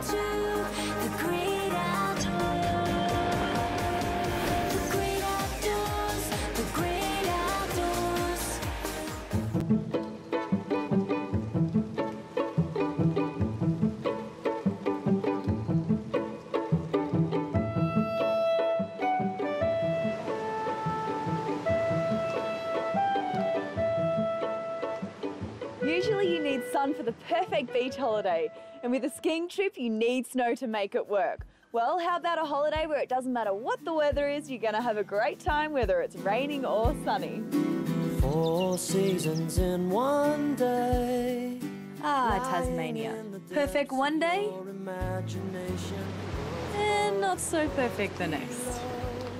to Usually you need sun for the perfect beach holiday, and with a skiing trip you need snow to make it work. Well, how about a holiday where it doesn't matter what the weather is, you're going to have a great time whether it's raining or sunny. Four seasons in one day. Ah, Tasmania. Perfect one day, and not so perfect the next.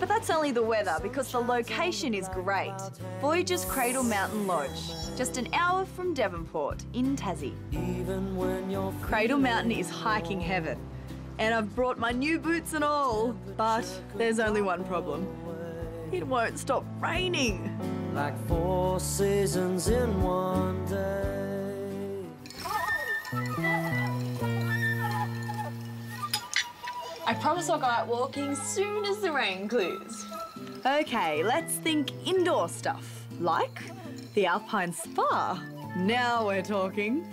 But that's only the weather because the location is great. Voyages Cradle Mountain Lodge, just an hour from Devonport in Tassie. Even when you're Cradle Mountain is hiking heaven. And I've brought my new boots and all. But there's only one problem. It won't stop raining. like four seasons in one day. I promise I'll go out walking soon as the rain clears. Okay, let's think indoor stuff. Like the Alpine Spa. Now we're talking.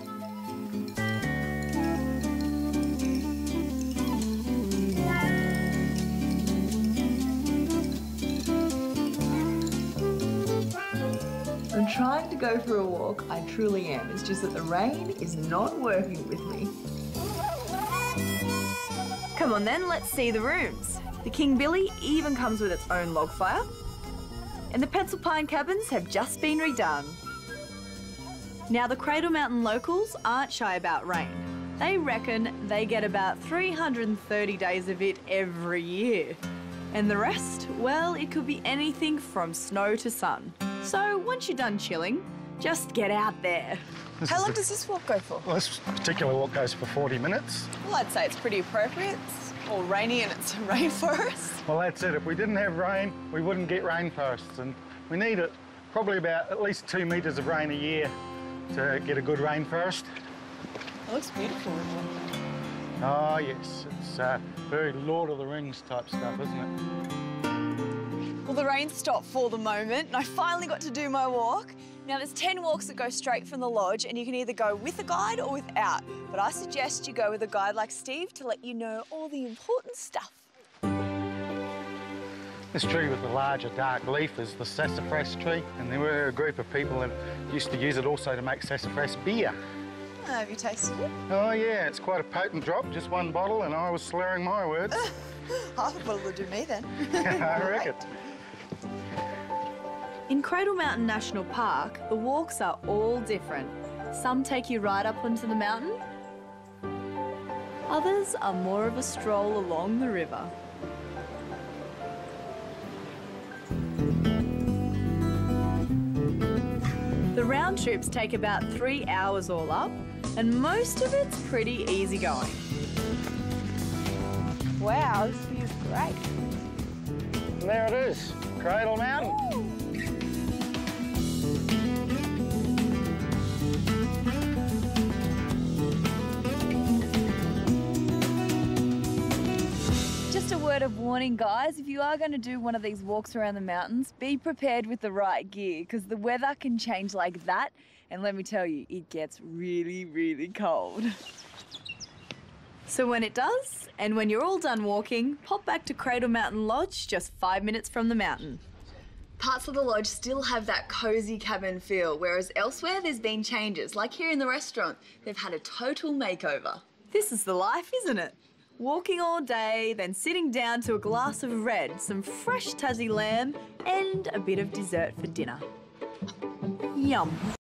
I'm trying to go for a walk, I truly am. It's just that the rain is not working with me. Come on then, let's see the rooms. The King Billy even comes with its own log fire. And the Pencil Pine cabins have just been redone. Now, the Cradle Mountain locals aren't shy about rain. They reckon they get about 330 days of it every year. And the rest, well, it could be anything from snow to sun. So once you're done chilling, just get out there. This How is long a- does this walk go for? Well, this particular walk goes for 40 minutes. Well, I'd say it's pretty appropriate. It's all rainy and it's a rainforest. Well, that's it. If we didn't have rain, we wouldn't get rainforests, and we need it probably about at least two metres of rain a year to get a good rainforest. It looks beautiful. Oh, yes. It's uh, very Lord of the Rings type stuff, isn't it? Well, the rain stopped for the moment and I finally got to do my walk. Now, there's 10 walks that go straight from the lodge and you can either go with a guide or without. But I suggest you go with a guide like Steve to let you know all the important stuff. This tree with the larger dark leaf is the sassafras tree, and there were a group of people that used to use it also to make sassafras beer. Uh, have you tasted it? Oh, yeah, it's quite a potent drop, just one bottle, and I was slurring my words. Half a bottle will do me then. I reckon. In Cradle Mountain National Park, the walks are all different. Some take you right up onto the mountain. Others are more of a stroll along the river. The round trips take about three hours all up, and most of it's pretty easy going. Wow, this view's great. And there it is, Cradle Mountain. Word of warning, guys. If you are going to do one of these walks around the mountains, be prepared with the right gear because the weather can change like that. And let me tell you, it gets really, really cold. So when it does, and when you're all done walking, pop back to Cradle Mountain Lodge, just five minutes from the mountain. Parts of the lodge still have that cozy cabin feel, whereas elsewhere there's been changes, like here in the restaurant. They've had a total makeover. This is the life, isn't it? Walking all day, then sitting down to a glass of red, some fresh Tassie lamb, and a bit of dessert for dinner. Yum.